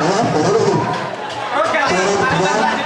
Ouro! Ouro!